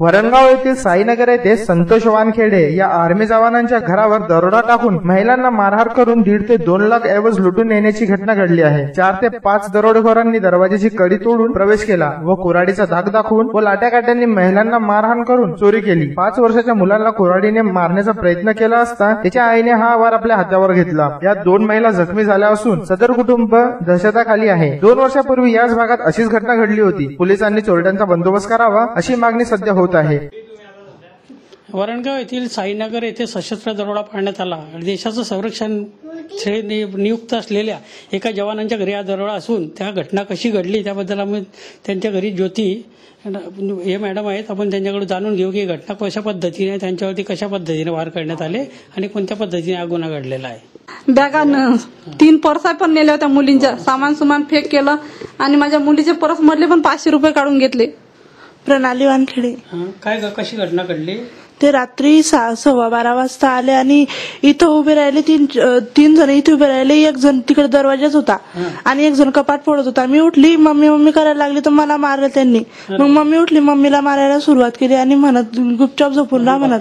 वरणगाव येथील साईनगर येथे संतोष वानखेडे या आर्मी जवानांच्या घरावर दरोडा टाकून महिलांना मारहाण करून दीड ते दोन लाख ऐवज लुटून नेण्याची घटना घडली आहे. चार ते पाच दरोडेखोरांनी दरवाजाची कडी तोडून प्रवेश केला व कुऱ्हाडीचा धाक दाखवून व लाट्याकाट्यांनी महिलांना मारहाण करून चोरी केली. पाच वर्षाच्या मुलांना कुऱ्हाडीने मारण्याचा प्रयत्न केला असता त्याच्या आईने हा वार आपल्या हातावर घेतला. या दोन महिला जखमी झाल्या असून सदर कुटुंब दहशताखाली आहे. दोन वर्षापूर्वी याच भागात अशीच घटना घडली होती. पोलिसांनी चोरट्यांचा बंदोबस्त करावा अशी मागणी सध्या होती आहे. वरणगाव येथील साईनगर येथे सशस्त्र दरोडा पाडण्यात आला. आणि देशाचं संरक्षण नियुक्त असलेल्या एका जवानांच्या घरी हा दरोडा असून त्या घटना कशी घडली त्याबद्दल आम्ही त्यांच्या घरी ज्योती हे मॅडम आहेत. आपण त्यांच्याकडून जाणून घेऊ की घटना कशा पद्धतीने त्यांच्यावरती कशा पद्धतीने वार करण्यात आले आणि कोणत्या पद्धतीने हा गुन्हा घडलेला आहे. बॅगानं तीन पर्सा पण नेल्या होत्या मुलींच्या. सामान सुमान फेक केलं आणि माझ्या मुलीचे परस मधले पण पाचशे रुपये काढून घेतले. प्रणाली वानखेडे. हं, काय ग- कशी घटना घडली? ते रात्री सहा सव्वा बारा वाजता आले आणि इथं उभे राहिले तीन तीन जण इथे उभे राहिले. एक जण तिकडे दरवाजाच होता आणि एक जण कपाट फोडत होता. मी उठली मम्मी मम्मी करायला लागली तर मला मारलं त्यांनी. मग मम्मी उठली मम्मीला मारायला सुरुवात केली आणि म्हणत गुपचाप झोपून राहा म्हणत.